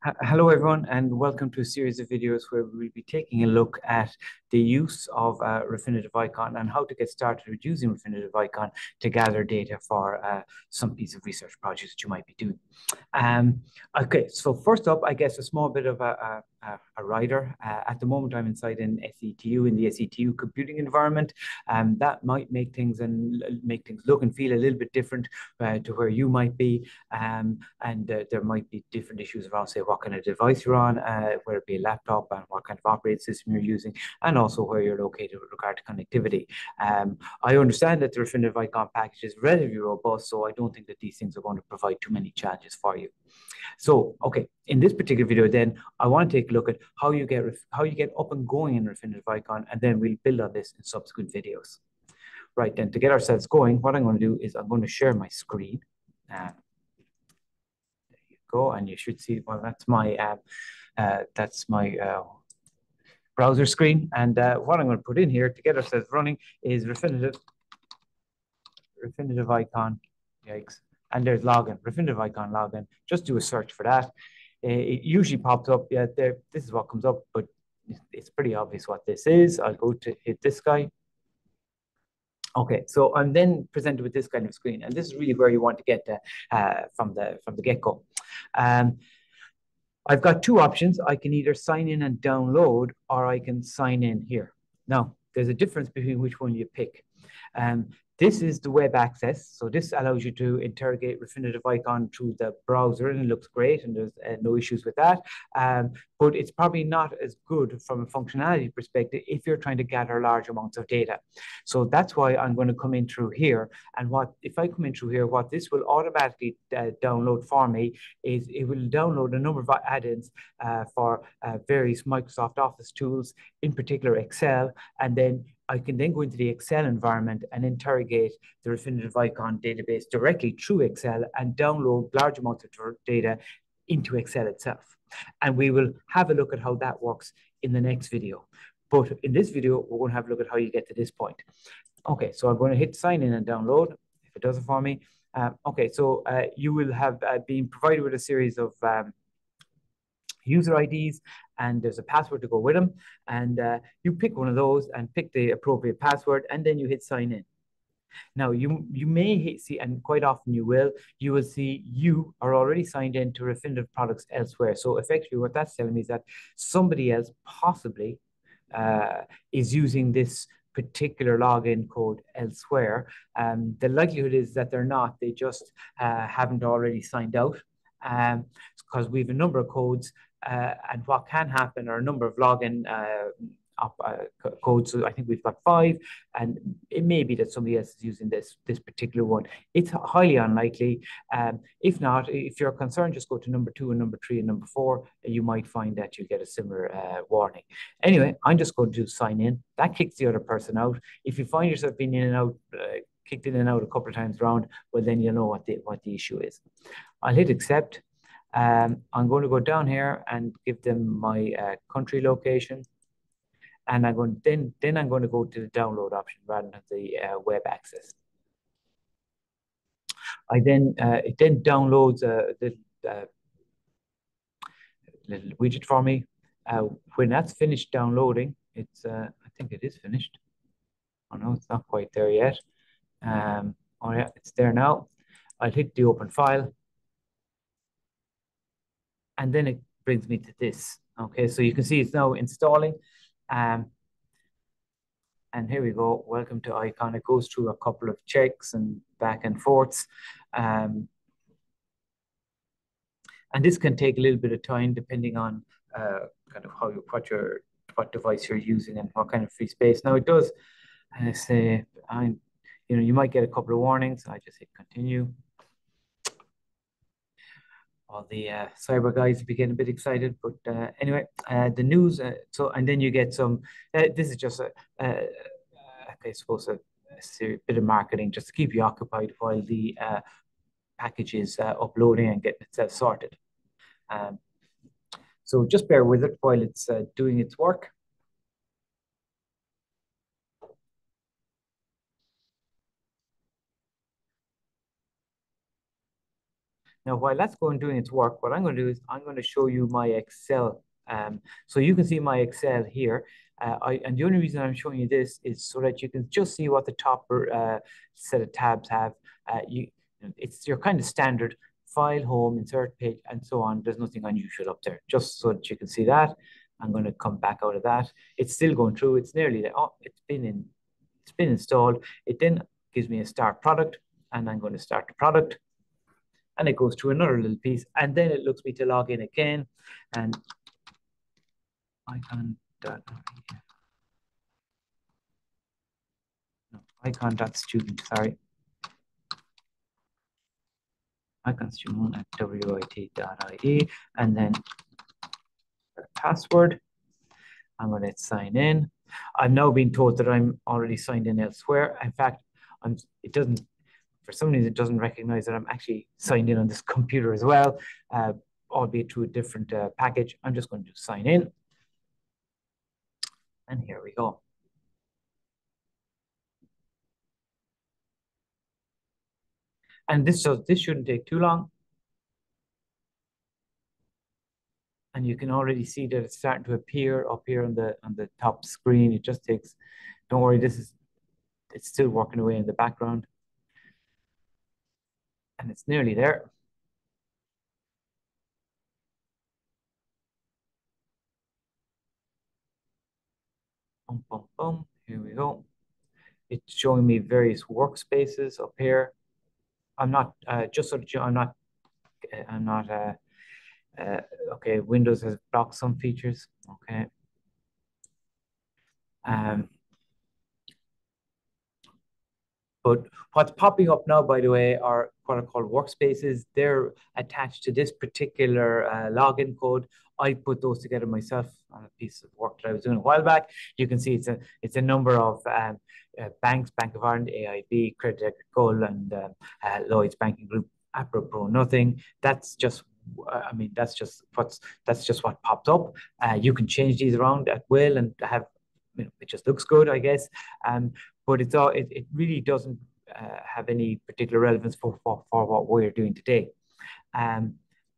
Hello everyone, and welcome to a series of videos where we'll be taking a look at the use of uh, Refinitiv Eikon and how to get started with using Refinitiv Eikon to gather data for uh, some piece of research projects that you might be doing. Um, okay, so first up, I guess a small bit of a, a, a rider. Uh, at the moment, I'm inside an SETU in the SETU computing environment. Um, that might make things and make things look and feel a little bit different uh, to where you might be, um, and uh, there might be different issues around, say, what kind of device you're on, uh, whether it be a laptop and what kind of operating system you're using, and also where you're located with regard to connectivity. Um, I understand that the Refinitiv Eikon package is relatively robust, so I don't think that these things are going to provide too many challenges for you. So, okay, in this particular video, then I want to take a look at how you get how you get up and going in Refinitiv Eikon, and then we'll build on this in subsequent videos. Right then, to get ourselves going, what I'm going to do is I'm going to share my screen. Uh, there you go, and you should see. Well, that's my uh, uh, that's my uh, browser screen. And uh, what I'm going to put in here to get ourselves running is Refinitiv, Refinitiv Eikon. yikes, and there's login, Refinitiv Eikon login. Just do a search for that. It usually pops up, yeah, there, this is what comes up, but it's pretty obvious what this is. I'll go to hit this guy. Okay, so I'm then presented with this kind of screen, and this is really where you want to get to, uh, from the from the get-go. Um, I've got two options. I can either sign in and download or I can sign in here. Now, there's a difference between which one you pick. Um, this is the web access. So this allows you to interrogate Refinitiv Eikon through the browser and it looks great and there's uh, no issues with that. Um, but it's probably not as good from a functionality perspective if you're trying to gather large amounts of data. So that's why I'm going to come in through here. And what if I come in through here, what this will automatically uh, download for me is it will download a number of add-ins uh, for uh, various Microsoft Office tools, in particular Excel, and then I can then go into the Excel environment and interrogate the Refinitiv Eikon database directly through Excel and download large amounts of data into Excel itself. And we will have a look at how that works in the next video. But in this video, we're going to have a look at how you get to this point. Okay, so I'm going to hit sign in and download, if it does it for me. Um, okay, so uh, you will have uh, been provided with a series of um, user IDs and there's a password to go with them. And uh, you pick one of those and pick the appropriate password, and then you hit sign in. Now you you may see, and quite often you will, you will see you are already signed in to Refinitiv products elsewhere. So effectively, what that's telling me is that somebody else possibly uh, is using this particular login code elsewhere. Um, the likelihood is that they're not; they just uh, haven't already signed out. Um, because we have a number of codes uh, and what can happen are a number of login uh, up, uh, codes. So I think we've got five, and it may be that somebody else is using this this particular one. It's highly unlikely. Um, if not, if you're concerned, just go to number two and number three and number four, and you might find that you get a similar uh, warning. Anyway, I'm just going to sign in. That kicks the other person out. If you find yourself being in and out. Uh, kicked in and out a couple of times around, well then you'll know what the what the issue is. I'll hit accept um, I'm going to go down here and give them my uh, country location. And I'm going then then I'm going to go to the download option rather than the uh, web access. I then uh, it then downloads a little, uh, little widget for me. Uh, when that's finished downloading, it's uh, I think it is finished. Oh no, it's not quite there yet. Um, oh yeah, it's there now. I'll hit the open file and then it brings me to this. Okay, so you can see it's now installing. Um, and here we go. Welcome to Eikon. It goes through a couple of checks and back and forths. Um, and this can take a little bit of time depending on uh, kind of how you what your what device you're using and what kind of free space. Now it does say, I, you know, you might get a couple of warnings. I just hit continue all the uh, cyber guys be getting a bit excited. But uh, anyway, uh, the news. Uh, so and then you get some. Uh, this is just a, I suppose a, a, bit of marketing just to keep you occupied while the uh, package is uploading and getting itself sorted. Um, so just bear with it while it's doing its work. Now, while that's going doing its work, what I'm going to do is I'm going to show you my Excel. Um, so you can see my Excel here. Uh, I, and the only reason I'm showing you this is so that you can just see what the top uh, set of tabs have. Uh, you, it's your kind of standard file, home, insert page, and so on. There's nothing unusual up there, just so that you can see that. I'm going to come back out of that. It's still going through. It's nearly there. Oh, it's been in. It's been installed. It then gives me a start product, and I'm going to start the product. And it goes to another little piece, and then it looks me to log in again, and eikon dot no, eikon dot student. Sorry, eikon student at wit.ie, and then password. I'm going to sign in. I'm now being told that I'm already signed in elsewhere. In fact, I'm, it doesn't, for some reason, it doesn't recognize that I'm actually signed in on this computer as well, uh, albeit through a different uh, package. I'm just going to sign in. And here we go. And this, so this shouldn't take too long. and you can already see that it's starting to appear up here on the on the top screen. It just takes, don't worry, this is, it's still working away in the background. And it's nearly there. Boom, boom, boom. Here we go. It's showing me various workspaces up here. I'm not, uh, just so I'm not, I'm not, uh, uh, okay, Windows has blocked some features. Okay. Um, but what's popping up now, by the way, are what are called workspaces. They're attached to this particular uh, login code. I put those together myself on a piece of work that I was doing a while back. You can see it's a it's a number of um, uh, banks: Bank of Ireland, AIB, Credit Agricole, and um, uh, Lloyd's Banking Group. Apropos nothing. That's just I mean, that's just what's that's just what popped up. Uh, you can change these around at will and have you know, it just looks good, I guess. Um, but it's all it, it really doesn't uh, have any particular relevance for, for, for what we're doing today. Um,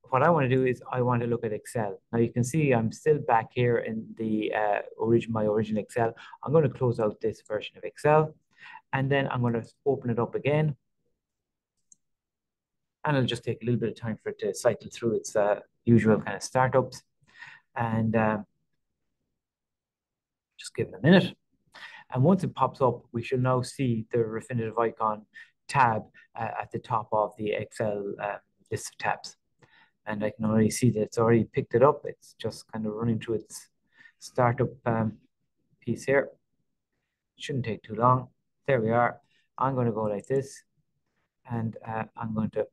what I want to do is I want to look at Excel. Now you can see I'm still back here in the uh, origin, my original Excel. I'm going to close out this version of Excel and then I'm going to open it up again and it'll just take a little bit of time for it to cycle through its uh, usual kind of startups. And um, just give it a minute. And once it pops up, we should now see the Refinitiv Eikon tab uh, at the top of the Excel uh, list of tabs. And I can already see that it's already picked it up. It's just kind of running through its startup um, piece here. Shouldn't take too long. There we are. I'm going to go like this. And uh, I'm going to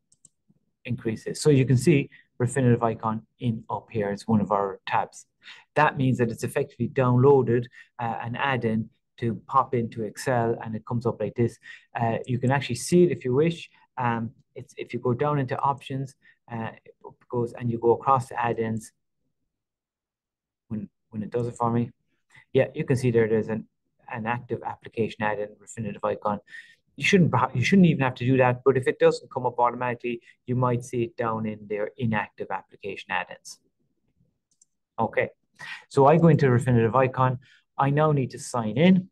increases. So you can see Refinitiv Eikon in up here. It's one of our tabs. That means that it's effectively downloaded uh, an add-in to pop into Excel and it comes up like this. Uh, you can actually see it if you wish. Um, it's if you go down into options, uh, it goes and you go across the add-ins when when it does it for me. Yeah, you can see there there's an an active application add-in Refinitiv Eikon you shouldn't you shouldn't even have to do that. But if it doesn't come up automatically, you might see it down in their inactive application add-ins. Okay, so I go into Refinitiv Eikon. I now need to sign in.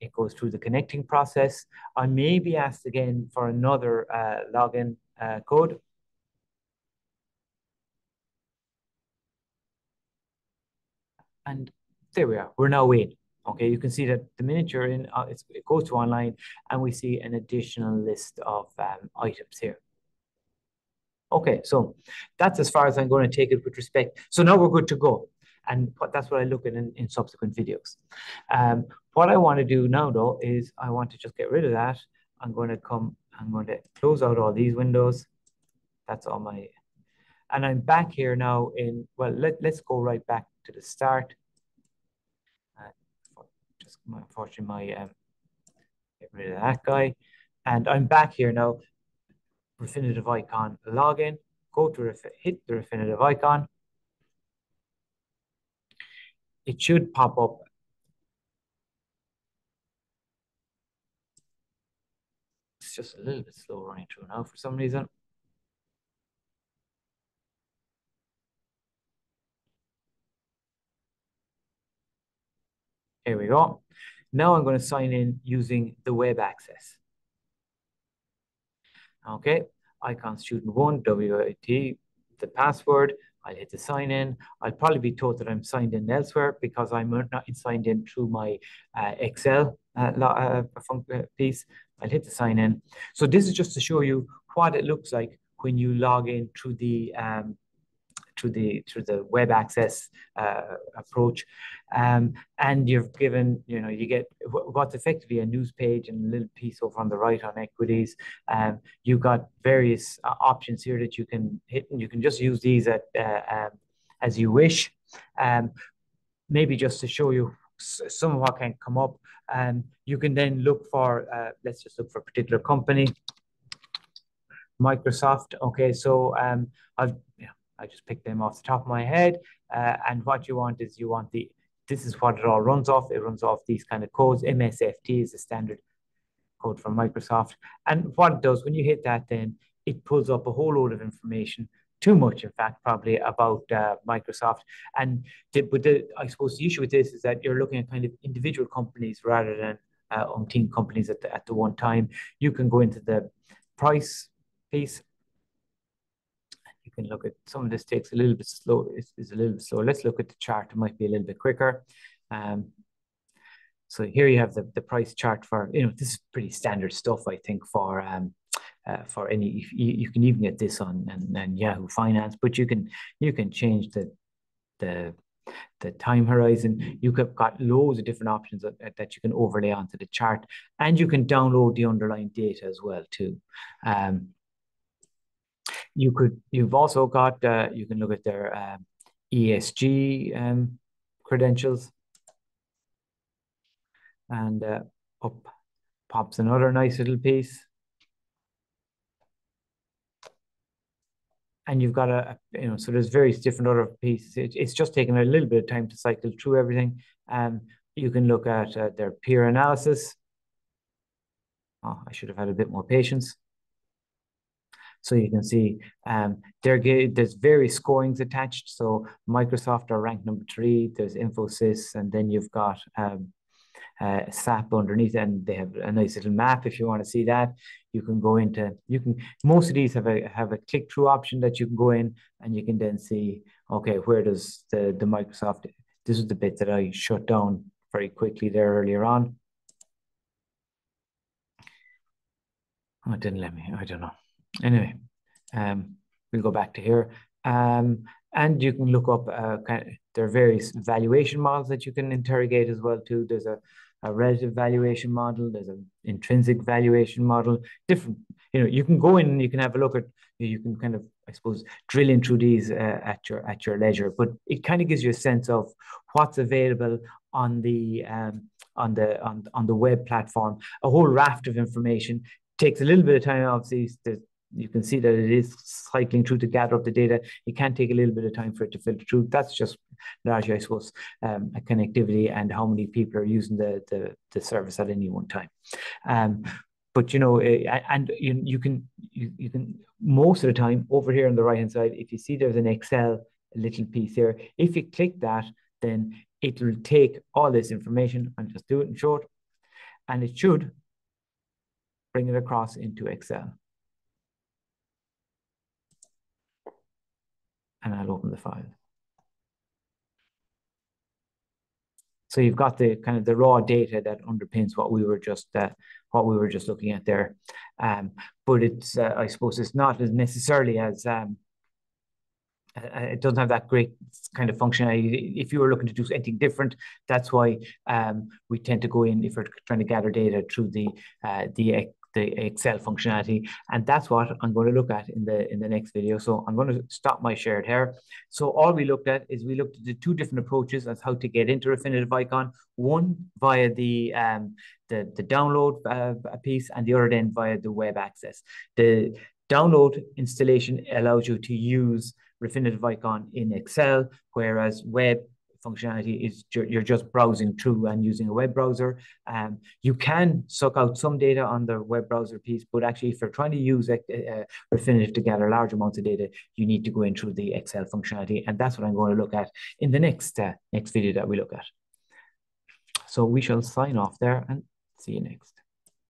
It goes through the connecting process. I may be asked again for another uh, login uh, code. And there we are. We're now in. Okay, you can see that the minute you're in, uh, it goes to online and we see an additional list of um, items here. Okay, so that's as far as I'm going to take it with respect. So now we're good to go. And that's what I look at in, in subsequent videos. Um, what I want to do now though is I want to just get rid of that. I'm going to come, I'm going to close out all these windows. That's all my, and I'm back here now in, well, let, let's go right back to the start Just my, unfortunately, my um, get rid of that guy. And I'm back here now. Refinitiv Eikon login. Go to hit the Refinitiv Eikon it should pop up. It's just a little bit slow running through now for some reason. Here we go. Now I'm going to sign in using the web access. Okay, eikon student one, WIT, the password. I'll hit the sign in. I'll probably be told that I'm signed in elsewhere because I'm not signed in through my uh, Excel uh, uh, uh, piece. I'll hit the sign in. So this is just to show you what it looks like when you log in through the um, through the through the web access uh, approach, um, and you've given you know you get what's effectively a news page and a little piece over on the right on equities. Um, you've got various uh, options here that you can hit, and you can just use these at uh, um, as you wish. Um, maybe just to show you some of what can come up. Um, you can then look for, uh, let's just look for a particular company. Microsoft. Okay, so um, I've I just picked them off the top of my head. Uh, and what you want is you want the, this is what it all runs off. It runs off these kind of codes. MSFT is the standard code from Microsoft. And what it does, when you hit that, then it pulls up a whole load of information, too much, in fact, probably about uh, Microsoft. And the, but the, I suppose the issue with this is that you're looking at kind of individual companies rather than uh, companies at the, at the one time. You can go into the price piece can look at some of this takes a little bit slow, is, is a little bit slow. Let's look at the chart. It might be a little bit quicker. Um, so here you have the, the price chart for, you know, this is pretty standard stuff, I think, for um, uh, for any, you, you can even get this on and, and Yahoo Finance, but you can you can change the the the time horizon. You've got loads of different options that, that you can overlay onto the chart, and you can download the underlying data as well too. Um, you could, you've also got, uh, you can look at their um, ESG um, credentials. And uh, up pops another nice little piece. and you've got a, you know, so there's various different other pieces. It, it's just taking a little bit of time to cycle through everything. Um, you can look at uh, their peer analysis. Oh, I should have had a bit more patience. So you can see um, there, there's various scorings attached. So Microsoft are ranked number three. There's Infosys, and then you've got um, uh, SAP underneath, and they have a nice little map. If you want to see that, you can go into. You can most of these have a have a click through option that you can go in, and you can then see okay where does the the Microsoft. This is the bit that I shut down very quickly there earlier on. Oh, it didn't let me. I don't know. Anyway, um, we'll go back to here. Um, and you can look up, uh, kind of, there are various valuation models that you can interrogate as well too. There's a, a relative valuation model, there's an intrinsic valuation model, different, you know, you can go in and you can have a look at, you can kind of, I suppose, drill into these uh, at your at your leisure, but it kind of gives you a sense of what's available on the um, on the on, on the web platform, a whole raft of information. Takes a little bit of time, obviously, to, you can see that it is cycling through to gather up the data. It can take a little bit of time for it to filter through. That's just largely, I suppose, um, connectivity and how many people are using the, the, the service at any one time. Um, but you know, eh, and you, you can you, you can most of the time over here on the right hand side, if you see there's an Excel little piece here, if you click that, then it will take all this information and just do it in short, and it should bring it across into Excel. And I'll open the file. So you've got the kind of the raw data that underpins what we were just uh, what we were just looking at there. Um, but it's uh, I suppose it's not as necessarily as um, uh, it doesn't have that great kind of functionality. If you were looking to do anything different, that's why um, we tend to go in if we're trying to gather data through the uh, the the Excel functionality. And that's what I'm going to look at in the in the next video. So I'm going to stop my shared here. So all we looked at is we looked at the two different approaches as how to get into Refinitiv Eikon, one via the um, the, the download uh, piece and the other then via the web access. The download installation allows you to use Refinitiv Eikon in Excel, whereas web functionality is you're just browsing through and using a web browser. Um, you can suck out some data on the web browser piece, but actually if you're trying to use uh, Refinitiv to gather large amounts of data, you need to go in through the Excel functionality. And that's what I'm going to look at in the next, uh, next video that we look at. So we shall sign off there and see you next.